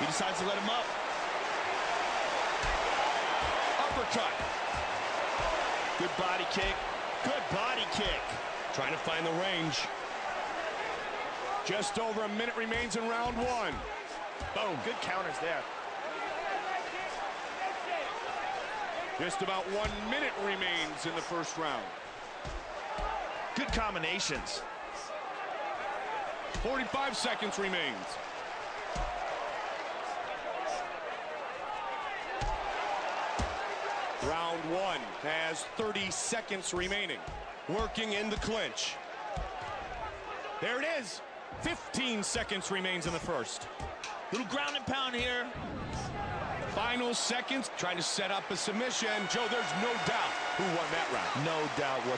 decides to let him up. Uppercut. Good body kick. Good body kick. Trying to find the range. Just over a minute remains in round one. Boom. Good counters there. Just about one minute remains in the first round. Good combinations. 45 seconds remains. Round one has 30 seconds remaining. Working in the clinch. There it is. 15 seconds remains in the first. Little ground and pound here. Final seconds, trying to set up a submission. Joe, there's no doubt who won that round. No doubt what.